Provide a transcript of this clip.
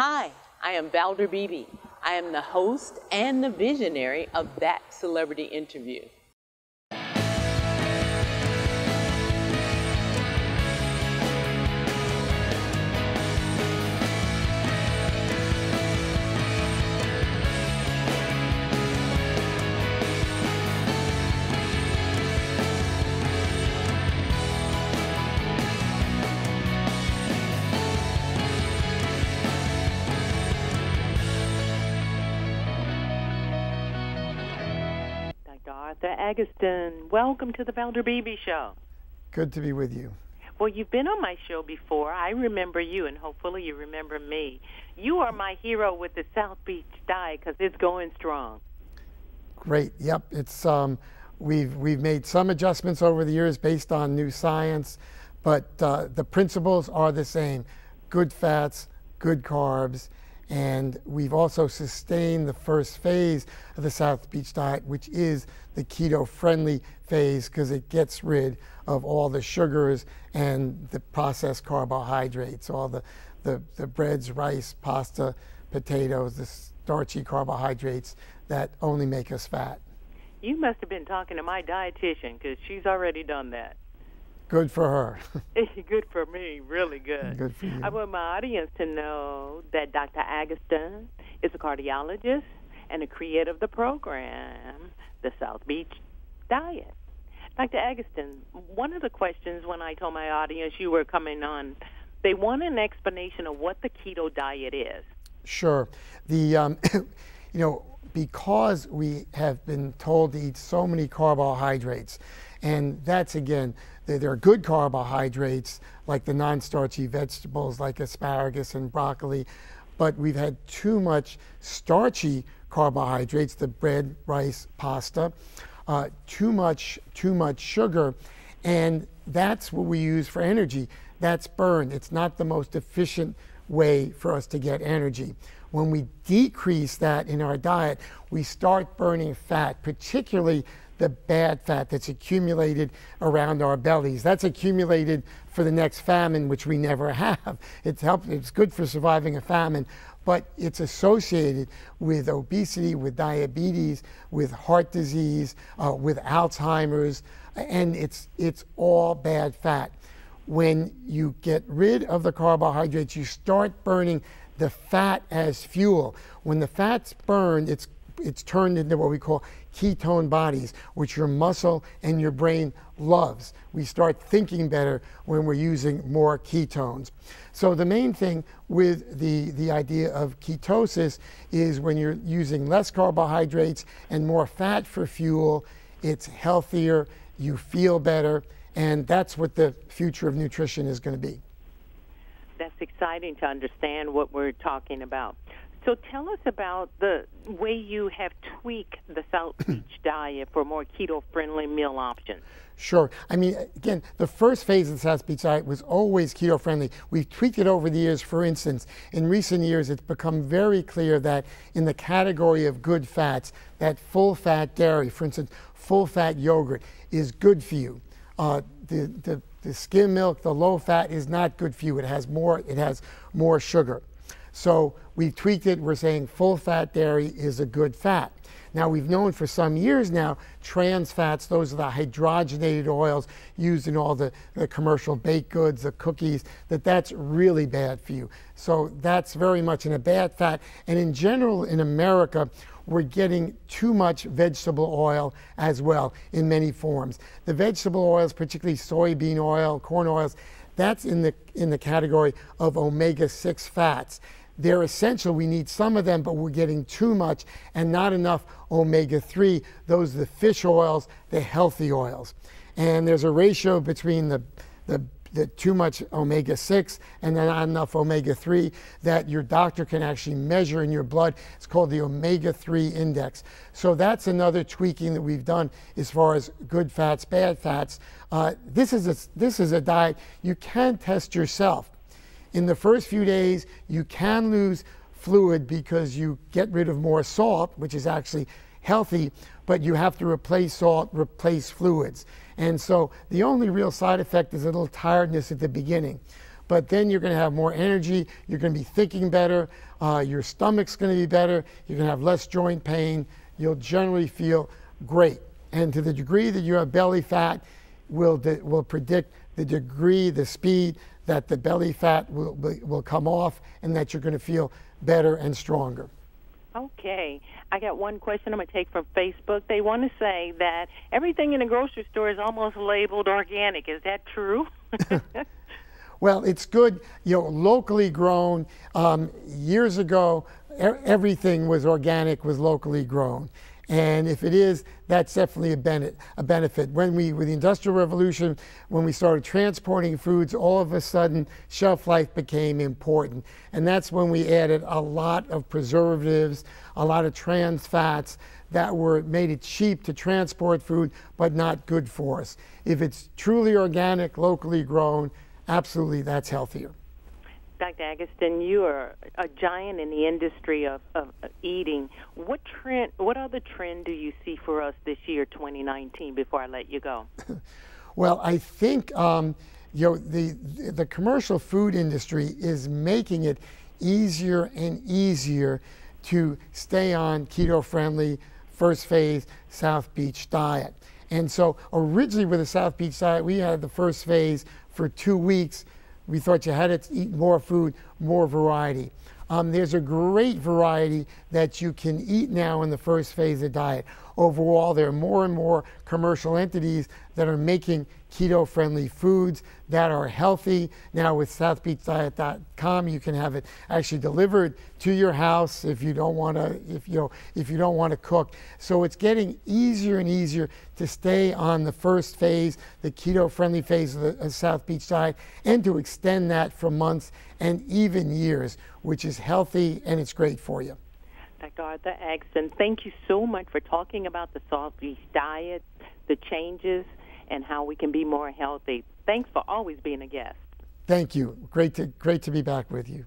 Hi, I am Valder Beebe. I am the host and the visionary of That Celebrity Interview. Arthur Agatston. Welcome to the Valder Beebe Show. Good to be with you. Well, you've been on my show before. I remember you, and hopefully you remember me. You are my hero with the South Beach diet because it's going strong. Great. Yep. It's um, we've we've made some adjustments over the years based on new science, but uh, the principles are the same: good fats, good carbs, and we've also sustained the first phase of the South Beach diet, which is the keto friendly phase because it gets rid of all the sugars and the processed carbohydrates, all the, the, the breads, rice, pasta, potatoes, the starchy carbohydrates that only make us fat. You must have been talking to my dietitian because she's already done that. Good for her. good for me, really good. Good for you. I want my audience to know that Dr. Agatston is a cardiologist and a creator of the program, the South Beach Diet. Dr. Agatston, one of the questions when I told my audience you were coming on, they want an explanation of what the keto diet is. Sure. The, um, you know, because we have been told to eat so many carbohydrates, and that's again there are good carbohydrates like the non-starchy vegetables like asparagus and broccoli, but we've had too much starchy carbohydrates, the bread, rice, pasta, uh, too much too much sugar, and that's what we use for energy. That's burned. It's not the most efficient way for us to get energy. When we decrease that in our diet, we start burning fat, particularly the bad fat that's accumulated around our bellies. That's accumulated for the next famine, which we never have. It's helped, it's good for surviving a famine, but it's associated with obesity, with diabetes, with heart disease, uh, with Alzheimer's, and it's, it's all bad fat. When you get rid of the carbohydrates, you start burning the fat as fuel. When the fat's burned, it's it's turned into what we call ketone bodies, which your muscle and your brain loves. We start thinking better when we're using more ketones. So the main thing with the, the idea of ketosis is when you're using less carbohydrates and more fat for fuel, it's healthier, you feel better, and that's what the future of nutrition is going to be. That's exciting to understand what we're talking about. So tell us about the way you have tweaked the South Beach diet for more keto-friendly meal options. Sure. I mean, again, the first phase of the South Beach diet was always keto friendly. We've tweaked it over the years. For instance, in recent years, it's become very clear that in the category of good fats, that full fat dairy, for instance, full fat yogurt, is good for you. Uh, the, the, the skim milk, the low fat, is not good for you. It has more, it has more sugar. So we've tweaked it. We're saying full fat dairy is a good fat. Now, we've known for some years now trans fats, those are the hydrogenated oils used in all the, the commercial baked goods, the cookies, that that's really bad for you. So that's very much in a bad fat. And in general, in America, we're getting too much vegetable oil as well in many forms. The vegetable oils, particularly soybean oil, corn oils, that's in the, in the category of omega-6 fats. They're essential. We need some of them, but we're getting too much and not enough omega 3. Those are the fish oils, the healthy oils. And there's a ratio between the, the, the too much omega 6 and then not enough omega 3 that your doctor can actually measure in your blood. It's called the omega 3 index. So that's another tweaking that we've done as far as good fats, bad fats. Uh, this, is a, this is a diet you can test yourself in the first few days, you can lose fluid because you get rid of more salt, which is actually healthy, but you have to replace salt, replace fluids. And so the only real side effect is a little tiredness at the beginning. but then you're going to have more energy. You're going to be thinking better. Uh, your stomach's going to be better. You're going to have less joint pain. You'll generally feel great. And to the degree that you have belly fat, will, will predict the degree, the speed that the belly fat will, will come off and that you're going to feel better and stronger. Okay. I got one question I'm going to take from Facebook. They want to say that everything in the grocery store is almost labeled organic. Is that true? well, it's good, you know, locally grown. Um, years ago, everything was organic, was locally grown. And if it is, that's definitely a, benefit. A benefit. When we, with the Industrial Revolution, when we started transporting foods, all of a sudden shelf life became important. And that's when we added a lot of preservatives, a lot of trans fats that were made it cheap to transport food, but not good for us. If it's truly organic, locally grown, absolutely that's healthier. Dr. Agatston, you are a giant in the industry of, of eating. What trend? What other trend do you see for us this year, 2019? Before I let you go. well, I think um, you know the the commercial food industry is making it easier and easier to stay on keto-friendly first phase South Beach diet. And so originally with the South Beach diet, we had the first phase for two weeks we thought you had to eat more food, more variety. Um, there's a great variety that you can eat now in the first phase of diet. Overall, there are more and more commercial entities that are making keto friendly foods that are healthy. Now, with southbeachdiet.com, you can have it actually delivered to your house if you don't want to, if you know, if you don't want to cook. So it's getting easier and easier to stay on the first phase, the keto friendly phase of the of South Beach diet, and to extend that for months and even years, which is healthy and it's great for you. Arthur Agatston, thank you so much for talking about the South Beach diet, the changes, and how we can be more healthy. Thanks for always being a guest. Thank you. Great to, great to be back with you.